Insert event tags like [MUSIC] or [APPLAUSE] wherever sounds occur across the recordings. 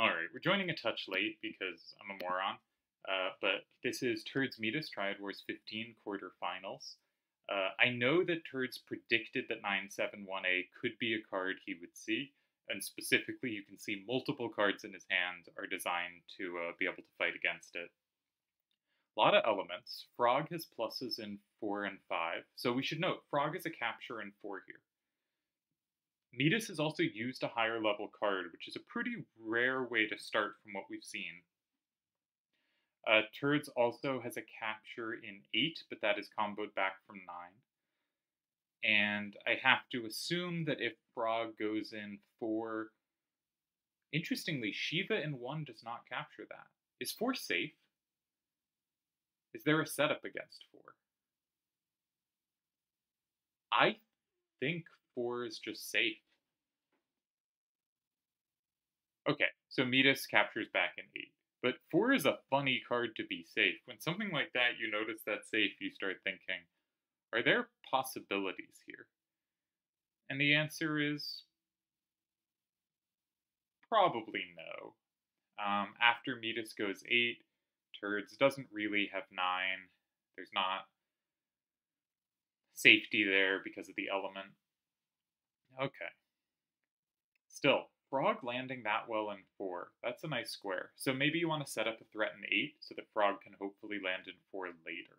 Alright, we're joining a touch late because I'm a moron, uh, but this is Turdz Midas Triad Wars 15 quarterfinals. Uh, I know that Turdz predicted that 971A could be a card he would see, and specifically you can see multiple cards in his hand are designed to uh, be able to fight against it. A lot of elements. Frog has pluses in 4 and 5, so we should note Frog is a capture in 4 here. Midas has also used a higher level card, which is a pretty rare way to start from what we've seen. Uh, Turdz also has a capture in 8, but that is comboed back from 9. And I have to assume that if Frog goes in 4, interestingly, Shiva in 1 does not capture that. Is 4 safe? Is there a setup against 4? I think 4 is just safe. Okay, so Midas captures back an 8. But 4 is a funny card to be safe. When something like that, you notice that safe, you start thinking, are there possibilities here? And the answer is probably no. Um, after Midas goes 8, Turdz doesn't really have 9. There's not safety there because of the element. Okay. Still, Frog landing that well in 4, that's a nice square. So maybe you want to set up a threat in 8 so that Frog can hopefully land in 4 later.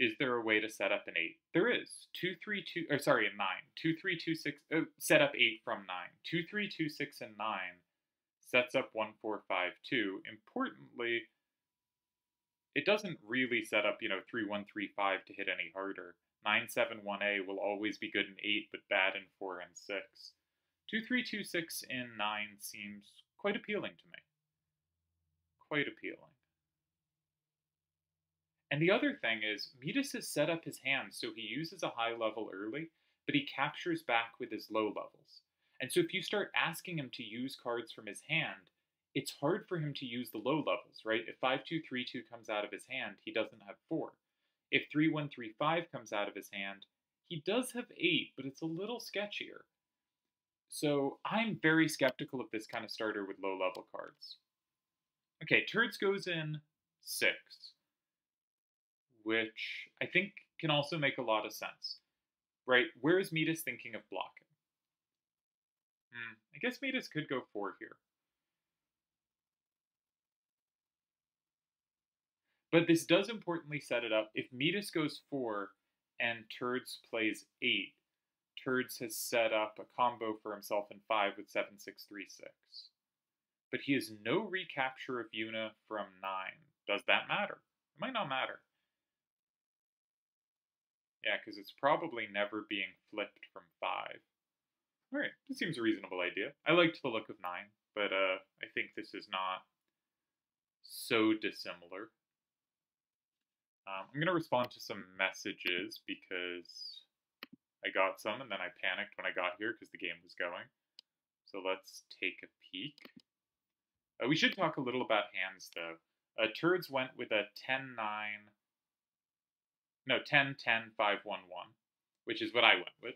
Is there a way to set up an 8? There is. 2, 3, 2, or sorry, a 9. 2, 3, 2, 6, uh, set up 8 from 9. 2, 3, 2, 6, and 9 sets up 1, 4, 5, 2. Importantly, it doesn't really set up, you know, 3, 1, 3, 5 to hit any harder. 971A will always be good in 8, but bad in 4 and 6. 2326 in 9 seems quite appealing to me. Quite appealing. And the other thing is, Midas has set up his hand so he uses a high level early, but he captures back with his low levels. And so if you start asking him to use cards from his hand, it's hard for him to use the low levels, right? If 5232 comes out of his hand, he doesn't have 4. If 3135 comes out of his hand, he does have 8, but it's a little sketchier. So I'm very skeptical of this kind of starter with low level cards. Okay, Turdz goes in 6, which I think can also make a lot of sense. Right, where is Midas thinking of blocking? Hmm, I guess Midas could go 4 here. But this does importantly set it up. If Midas goes 4 and Turdz plays 8, Turdz has set up a combo for himself in 5 with 7636. But he has no recapture of Yuna from 9. Does that matter? It might not matter. Yeah, because it's probably never being flipped from 5. Alright, this seems a reasonable idea. I liked the look of 9, but uh, I think this is not so dissimilar. Um, I'm going to respond to some messages because I got some and then I panicked when I got here because the game was going. So let's take a peek. Uh, we should talk a little about hands though. Uh, Turdz went with a 10 9, no, 10 10 5 1 1, which is what I went with.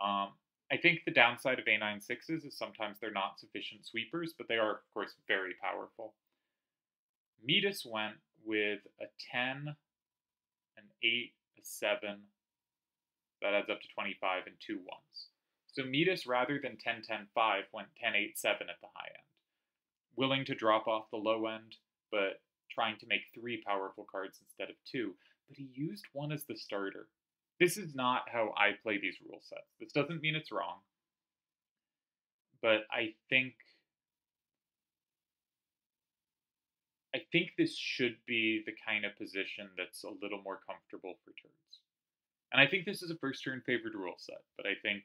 Um, I think the downside of A9 6s is sometimes they're not sufficient sweepers, but they are, of course, very powerful. Midas went with a 10 an 8, a 7. That adds up to 25 and two ones. So Midas, rather than 10 10 5, went 10 8 7 at the high end. Willing to drop off the low end, but trying to make three powerful cards instead of two. But he used one as the starter. This is not how I play these rule sets. This doesn't mean it's wrong. But I think I think this should be the kind of position that's a little more comfortable for Turdz. And I think this is a first turn favored rule set, but I think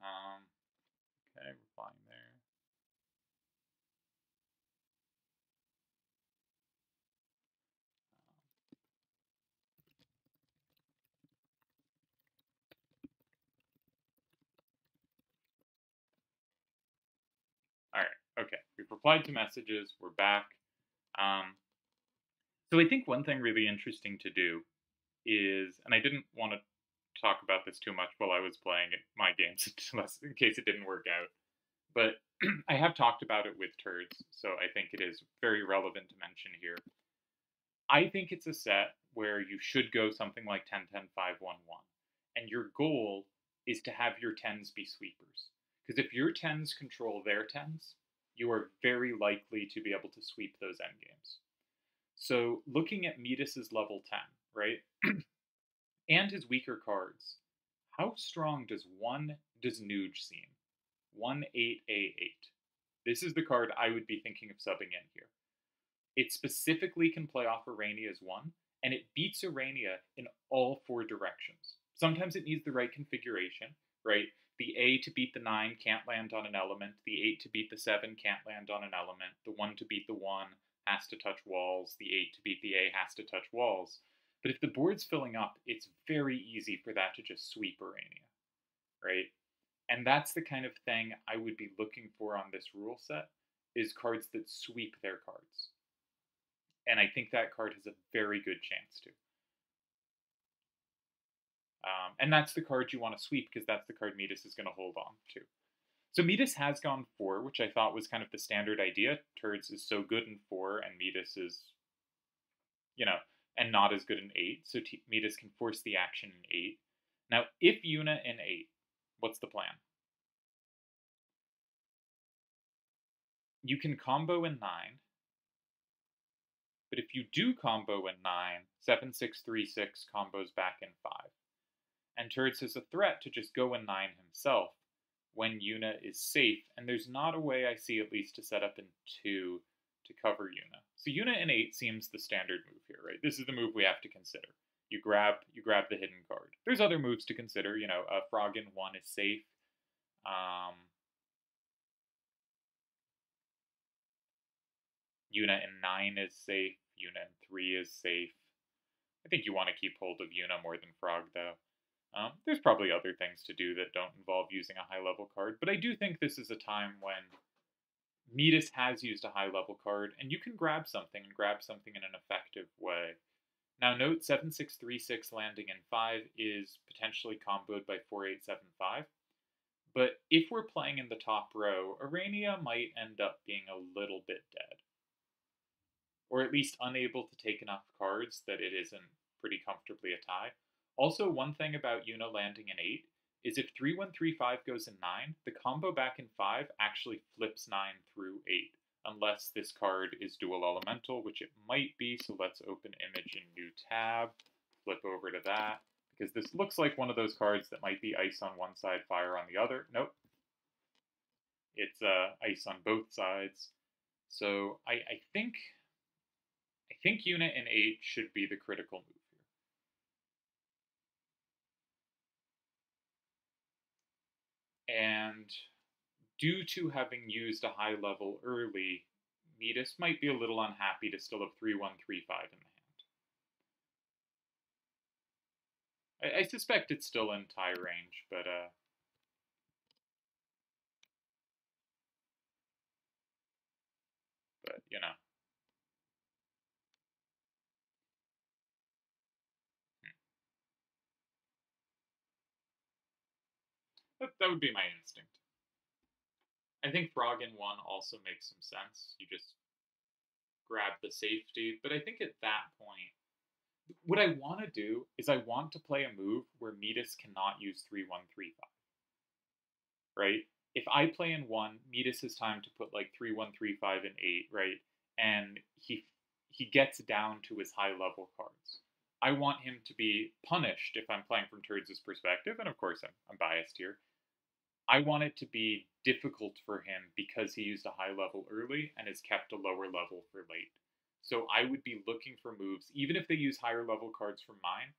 Um, okay, we're fine there. Okay, we've replied to messages. We're back. Um, so I think one thing really interesting to do is, and I didn't want to talk about this too much while I was playing my games, [LAUGHS] in case it didn't work out. But [CLEARS THROAT] I have talked about it with Turdz, so I think it is very relevant to mention here. I think it's a set where you should go something like 10 10 5 1 1. And your goal is to have your 10s be sweepers. Because if your 10s control their 10s, you are very likely to be able to sweep those endgames. So looking at Midas's level 10, right? [CLEARS THROAT] and his weaker cards, how strong does one does Nuge seem? 1-8-A-8. This is the card I would be thinking of subbing in here. It specifically can play off Arania as 1, and it beats Arania in all four directions. Sometimes it needs the right configuration, right? The A to beat the 9 can't land on an element, the 8 to beat the 7 can't land on an element, the 1 to beat the 1 has to touch walls, the 8 to beat the A has to touch walls. But if the board's filling up, it's very easy for that to just sweep Arania, right? And that's the kind of thing I would be looking for on this rule set, is cards that sweep their cards. And I think that card has a very good chance to. Um, and that's the card you want to sweep because that's the card Midas is going to hold on to. So Midas has gone four, which I thought was kind of the standard idea. Turdz is so good in four, and Midas is, you know, and not as good in eight. So T- Midas can force the action in eight. Now, if Yuna in eight, what's the plan? You can combo in nine, but if you do combo in nine, seven six three six combos back in five. And Turdz has a threat to just go in nine himself when Yuna is safe, and there's not a way I see at least to set up in two to cover Yuna. So Yuna in eight seems the standard move here, right? This is the move we have to consider. You grab you grab the hidden card. There's other moves to consider. You know, a frog in one is safe. Um, Yuna in nine is safe. Yuna in three is safe. I think you want to keep hold of Yuna more than Frog, though. Um, there's probably other things to do that don't involve using a high level card, but I do think this is a time when Midas has used a high level card, and you can grab something and grab something in an effective way. Now, note 7636 landing in 5 is potentially comboed by 4875, but if we're playing in the top row, Arania might end up being a little bit dead. Or at least unable to take enough cards that it isn't pretty comfortably a tie. Also, one thing about Yuna landing in 8 is if 3135 goes in 9, the combo back in 5 actually flips 9 through 8, unless this card is dual elemental, which it might be, so let's open image in new tab, flip over to that, because this looks like one of those cards that might be ice on one side, fire on the other. Nope. It's uh, ice on both sides. So I, I think I think Yuna in 8 should be the critical move. And due to having used a high level early, Midas might be a little unhappy to still have 3135 in the hand. I, I suspect it's still in tie range, but uh, but you know. That, [LAUGHS] that would be my instinct. I think Frog in 1 also makes some sense. You just grab the safety. But I think at that point, what I want to do is I want to play a move where Midas cannot use 3135. Right? If I play in 1, Midas has time to put like 3135 and 8, right? And he he gets down to his high level cards. I want him to be punished if I'm playing from Turdz' perspective, and of course I'm, I'm biased here. I want it to be difficult for him because he used a high level early and has kept a lower level for late. So I would be looking for moves, even if they use higher level cards from mine,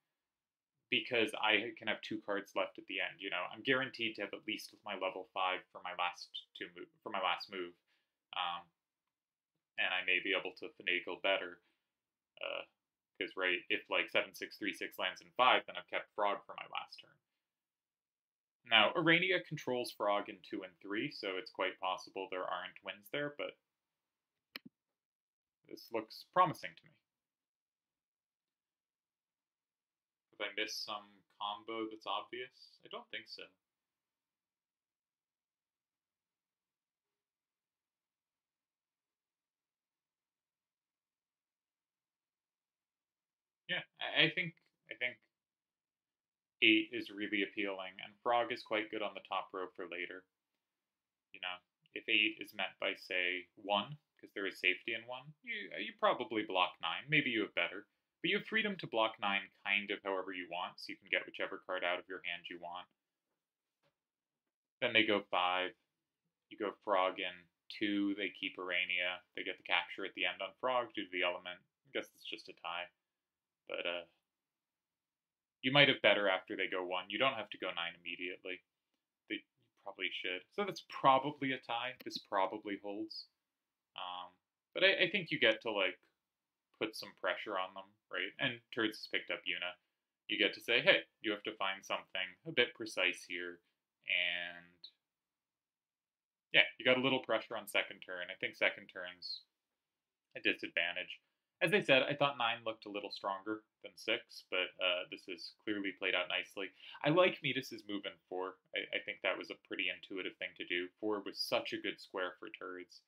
because I can have two cards left at the end. You know, I'm guaranteed to have at least my level five for my last two move for my last move, um, and I may be able to finagle better. Because uh, right, if like seven six three six lands in five, then I've kept frog for my last turn. Now, Arania controls Frog in 2 and 3, so it's quite possible there aren't wins there, but this looks promising to me. Have I missed some combo that's obvious? I don't think so. Yeah, I think eight is really appealing, and Frog is quite good on the top row for later. You know, if eight is met by say one, because there is safety in one, you you probably block nine. Maybe you have better, but you have freedom to block nine kind of however you want, so you can get whichever card out of your hand you want. Then they go five. You go Frog in two. They keep Arania. They get the capture at the end on Frog due to the element. I guess it's just a tie. But uh, you might have better after they go one. You don't have to go nine immediately. They probably should. So that's probably a tie. This probably holds. Um, but I, I, think you get to like put some pressure on them, right? And Turdz has picked up Yuna. You get to say, hey, you have to find something a bit precise here, and yeah, you got a little pressure on second turn. I think second turn's a disadvantage. As I said, I thought 9 looked a little stronger than 6, but uh, this is clearly played out nicely. I like Midas' move in 4. I, I, think that was a pretty intuitive thing to do. 4 was such a good square for Turdz.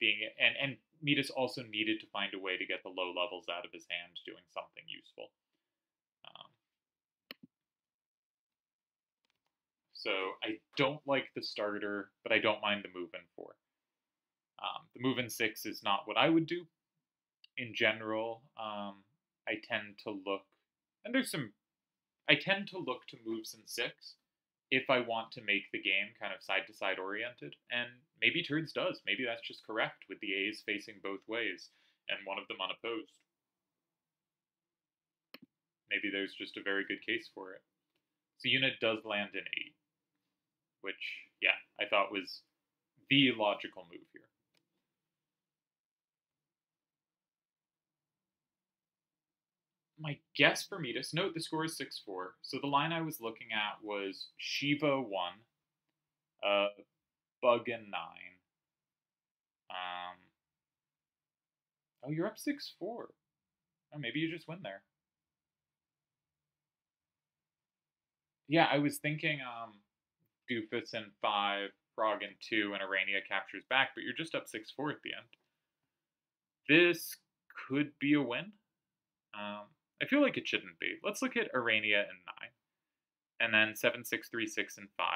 Being and, and Midas also needed to find a way to get the low levels out of his hand doing something useful. Um, so I don't like the starter, but I don't mind the move in 4. Um, the move in 6 is not what I would do, in general, um, I tend to look, and there's some, I tend to look to moves in six if I want to make the game kind of side to side oriented. And maybe Turdz does. Maybe that's just correct with the A's facing both ways and one of them unopposed. Maybe there's just a very good case for it. So Yuna does land in eight, which, yeah, I thought was the logical move here. My guess for Midas, note the score is 6 4. So the line I was looking at was Shiva 1, uh, Buggen 9. Um, oh, you're up 6 4. Oh, maybe you just win there. Yeah, I was thinking um, Doofus in 5, Frog in 2, and Arania captures back, but you're just up 6 4 at the end. This could be a win. Um, I feel like it shouldn't be. Let's look at Arania and 9. And then 7, 6, 3, 6, and 5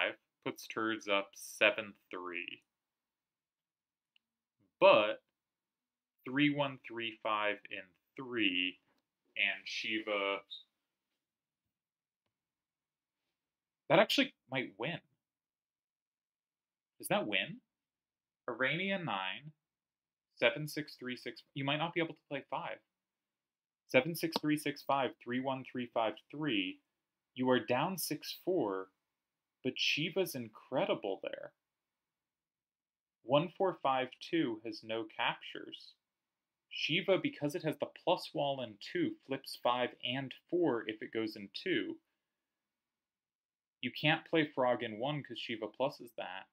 puts Turdz up 7, 3. But 3, 1, 3, 5, and 3, and Shiva. That actually might win. Does that win? Arania 9, 7, 6, 3, 6. You might not be able to play 5. 76365 31353, you are down 6-4, but Shiva's incredible there. 1452 has no captures. Shiva, because it has the plus wall in 2, flips 5 and 4 if it goes in 2. You can't play Frog in 1 because Shiva pluses that.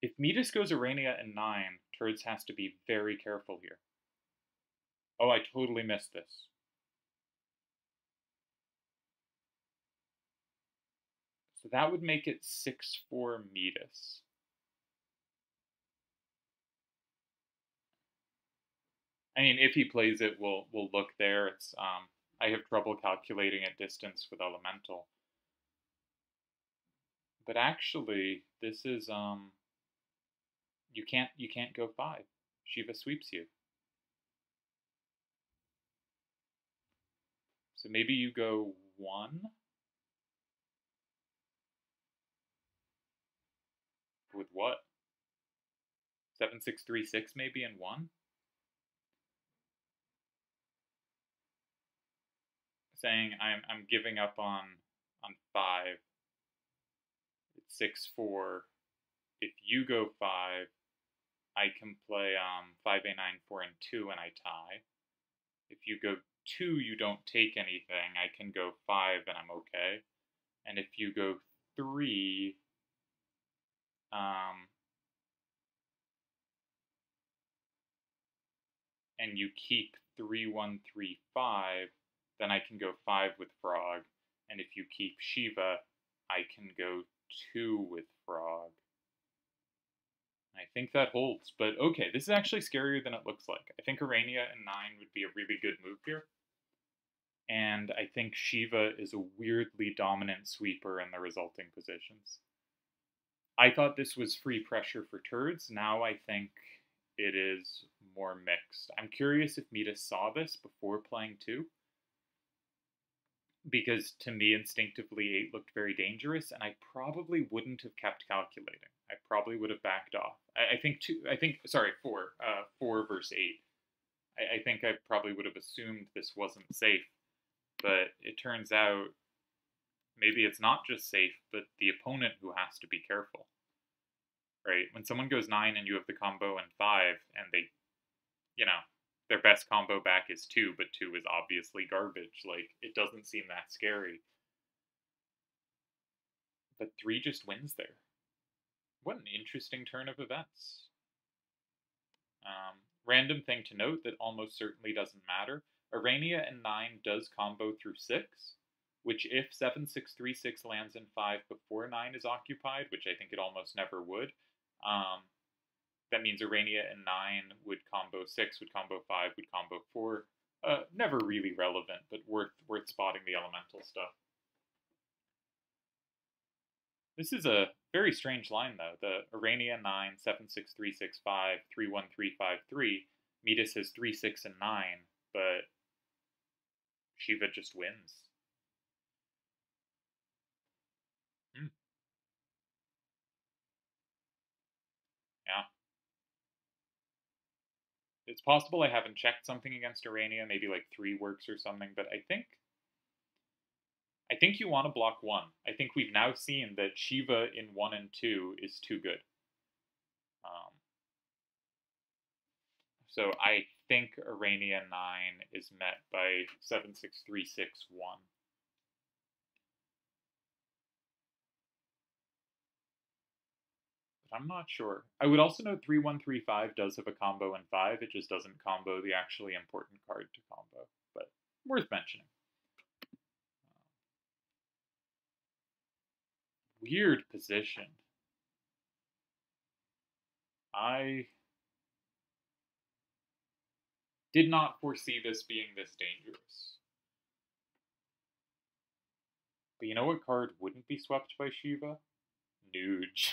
If Midas goes Arania in 9, Turdz has to be very careful here. Oh, I totally missed this. So that would make it 6-4 Midas. I mean, if he plays it, we'll we'll look there. It's um, I have trouble calculating at distance with elemental. But actually, this is um, you can't you can't go five. Shiva sweeps you. So maybe you go one. With what? 7636 maybe and one? Saying I'm I'm giving up on on five. It's six four. If you go five, I can play um five A nine four and two and I tie. If you go two, you don't take anything. I can go five and I'm okay. And if you go three, um, and you keep three, one, three, five, then I can go five with Frog. And if you keep Shiva, I can go two with Frog. I think that holds, but okay, this is actually scarier than it looks like. I think Arania and 9 would be a really good move here. And I think Shiva is a weirdly dominant sweeper in the resulting positions. I thought this was free pressure for Turdz. Now I think it is more mixed. I'm curious if Midas saw this before playing 2 because to me instinctively 8 looked very dangerous and I probably wouldn't have kept calculating. Probably would have backed off. I, I think two I think sorry, 4. Uh 4 versus 8. I, I think I probably would have assumed this wasn't safe. But it turns out maybe it's not just safe, but the opponent who has to be careful. Right? When someone goes 9 and you have the combo and 5 and they you know, their best combo back is two, but two is obviously garbage. Like, it doesn't seem that scary. But three just wins there. What an interesting turn of events. Um, random thing to note that almost certainly doesn't matter. Arania and 9 does combo through 6, which if 7636 lands in 5 before 9 is occupied, which I think it almost never would, um, that means Arania and 9 would combo 6, would combo 5, would combo 4. Uh, never really relevant, but worth worth spotting the elemental stuff. This is a very strange line, though. The Arania 9, 7, 6, 3, 6, 5, 3, 1, 3, 5, 3. Midas has 3, 6, and 9, but Shiva just wins. Hmm. Yeah. It's possible I haven't checked something against Arania, maybe like three works or something, but I think I think you want to block one. I think we've now seen that Shiva in one and two is too good. Um, so I think Arania 9 is met by 76361. I'm not sure. I would also note 3135 does have a combo in 5, it just doesn't combo the actually important card to combo, but worth mentioning. Weird position. I did not foresee this being this dangerous. But you know what card wouldn't be swept by Shiva? Nuge. [LAUGHS]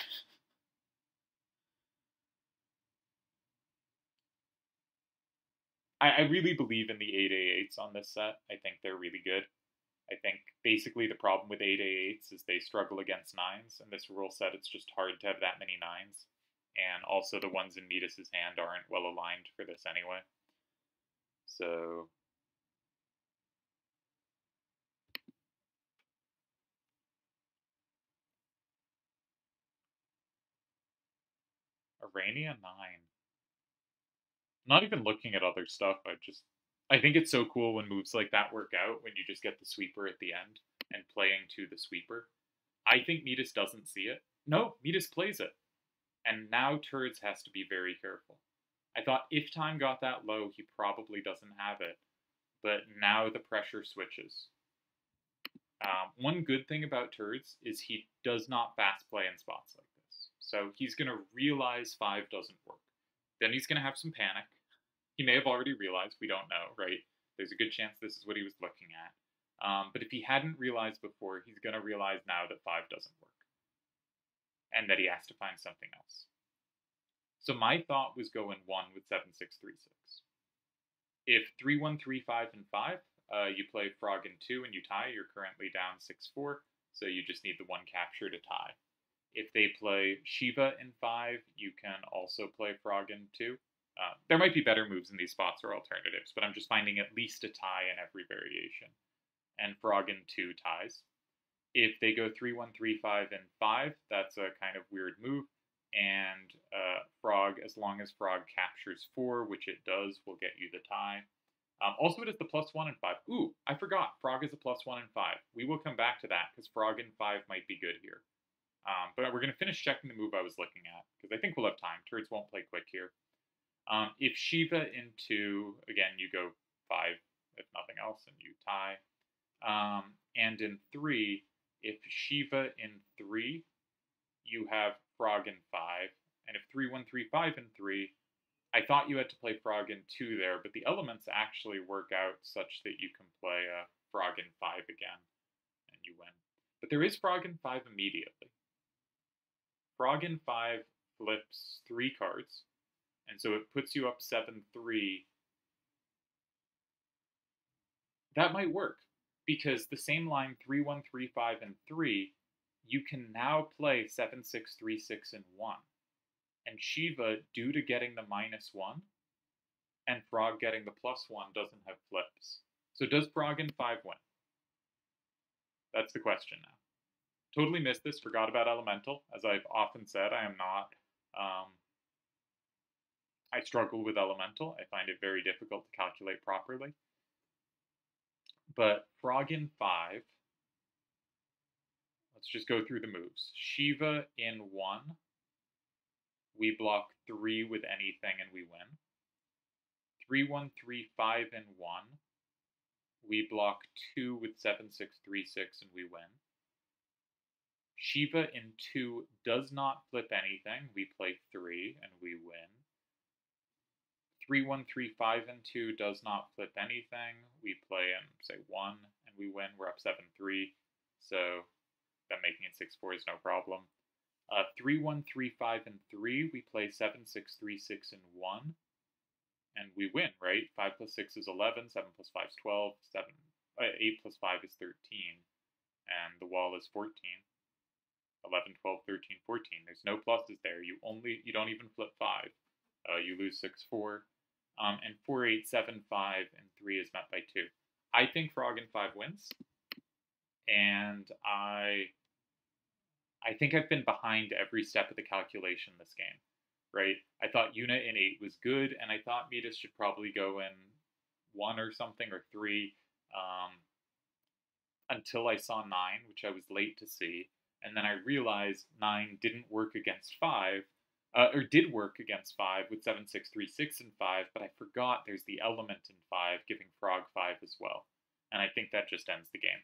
I, I really believe in the 8A8s on this set. I think they're really good. I think basically the problem with 8A8s is they struggle against 9s. and this rule set, it's just hard to have that many 9s. And also the ones in Midas's hand aren't well aligned for this anyway. So Arania 9 not even looking at other stuff. I just I think it's so cool when moves like that work out when you just get the sweeper at the end and playing to the sweeper. I think Midas doesn't see it. No, Midas plays it. And now Turdz has to be very careful. I thought if time got that low, he probably doesn't have it. But now the pressure switches. Um, one good thing about Turdz is he does not fast play in spots like this. So he's going to realize 5 doesn't work. Then he's going to have some panic. He may have already realized, we don't know, right? There's a good chance this is what he was looking at. Um, but if he hadn't realized before, he's going to realize now that 5 doesn't work. And that he has to find something else. So my thought was go in 1 with 7636. If 3135 and 5, uh, you play Frog in 2 and you tie, you're currently down 6-4, so you just need the one capture to tie. If they play Shiva in 5, you can also play Frog in 2. Uh, there might be better moves in these spots or alternatives, but I'm just finding at least a tie in every variation. And Frog in 2 ties. If they go 3 1 3 5 and 5, that's a kind of weird move. And uh, Frog, as long as Frog captures 4, which it does, will get you the tie. Um, also, it is the plus 1 and 5. Ooh, I forgot. Frog is a plus 1 and 5. We will come back to that because Frog in 5 might be good here. Um, but we're going to finish checking the move I was looking at, because I think we'll have time. Turdz won't play quick here. Um, if Shiva into, again, you go 5, if nothing else, and you tie. Um, and in 3, if Shiva in 3, you have Frog in 5. And if 3, 1, 3, 5 in 3, I thought you had to play Frog in 2 there, but the elements actually work out such that you can play a Frog in 5 again, and you win. But there is Frog in 5 immediately. Frog in 5 flips 3 cards, and so it puts you up 7 3. That might work, because the same line 3 1 3 5 and 3, you can now play 7 6 3 6 and 1 and Shiva, due to getting the minus one, and Frog getting the plus one, doesn't have flips. So does Frog in five win? That's the question now. Totally missed this, forgot about Elemental. As I've often said, I am not. Um, I struggle with Elemental. I find it very difficult to calculate properly. But Frog in five. Let's just go through the moves. Shiva in one we block 3 with anything and we win. 3, 1, 3, 5, and 1. We block 2 with 7, 6, 3, 6, and we win. Shiva in 2 does not flip anything. We play 3 and we win. 3, 1, 3, 5, and 2 does not flip anything. We play in, say, 1 and we win. We're up 7, 3. So that making it 6, 4 is no problem. Uh, 3, 1, 3, 5, and 3, we play 7, 6, 3, 6, and 1. And we win, right? 5 plus 6 is 11, 7 plus 5 is 12, 7, uh, 8 plus 5 is 13, and the wall is 14. 11, 12, 13, 14. There's no pluses there. You only, you don't even flip 5. Uh, you lose 6, 4. Um, and 4, 8, 7, 5, and 3 is met by 2. I think Frog in 5 wins. And I I think I've been behind every step of the calculation this game, right? I thought Yuna in 8 was good, and I thought Midas should probably go in 1 or something, or 3, um, until I saw 9, which I was late to see. And then I realized 9 didn't work against 5, uh, or did work against 5 with 7, 6, 3, 6, and 5, but I forgot there's the element in 5 giving Frog 5 as well. And I think that just ends the game.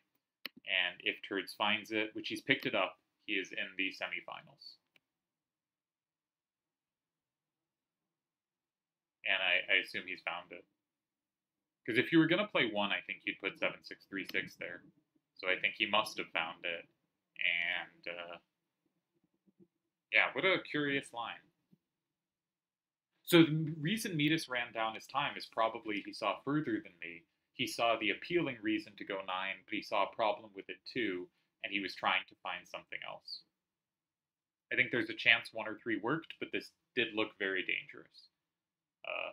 And if Turdz finds it, which he's picked it up, he is in the semifinals. And I, I assume he's found it. Because if you were going to play one, I think you'd put 7636 there. So I think he must have found it. And uh, yeah, what a curious line. So the reason Midas ran down his time is probably he saw further than me. He saw the appealing reason to go nine, but he saw a problem with it too, and he was trying to find something else. I think there's a chance one or three worked, but this did look very dangerous. Uh,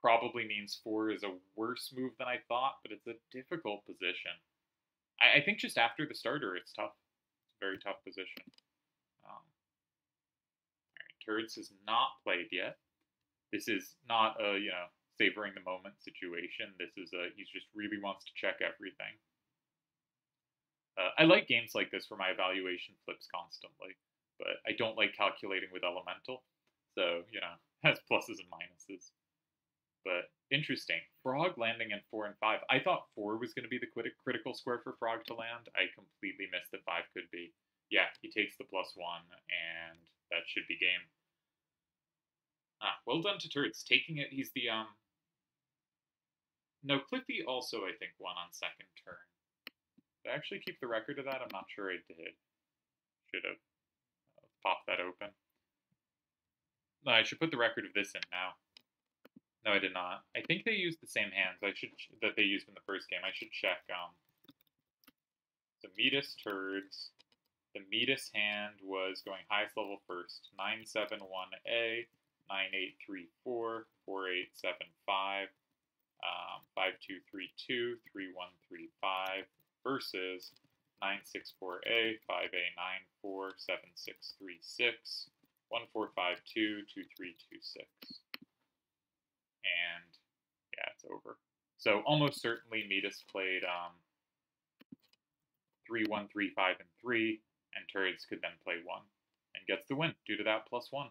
probably means four is a worse move than I thought, but it's a difficult position. I, I think just after the starter, it's tough. Very tough position. Um, all right, Turdz is not played yet. This is not a you know savoring the moment situation. This is a he just really wants to check everything. Uh, I like games like this where my evaluation flips constantly, but I don't like calculating with elemental. So, you know, [LAUGHS] has pluses and minuses. But interesting. Frog landing in 4 and 5. I thought 4 was going to be the crit- critical square for Frog to land. I completely missed that 5 could be. Yeah, he takes the plus 1, and that should be game. Ah, well done to Turdz. Taking it, he's the, um... No, Cliffy also, I think, won on second turn. Did I actually keep the record of that? I'm not sure I did. Should have popped that open. I should put the record of this in now. No, I did not. I think they used the same hands. I should that they used in the first game. I should check. Um, the Midas Turdz. The Midas hand was going highest level first. 971A, 9834, 4875, um, 5232, 3135, versus 964A, 5A94, 7636, 1452, 2326. And yeah, it's over. So almost certainly Midas played um, 3, 1, 3, 5, and 3. and Turdz could then play 1 and gets the win due to that plus 1.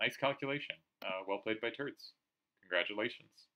Nice calculation. Uh, well played by Turdz. Congratulations.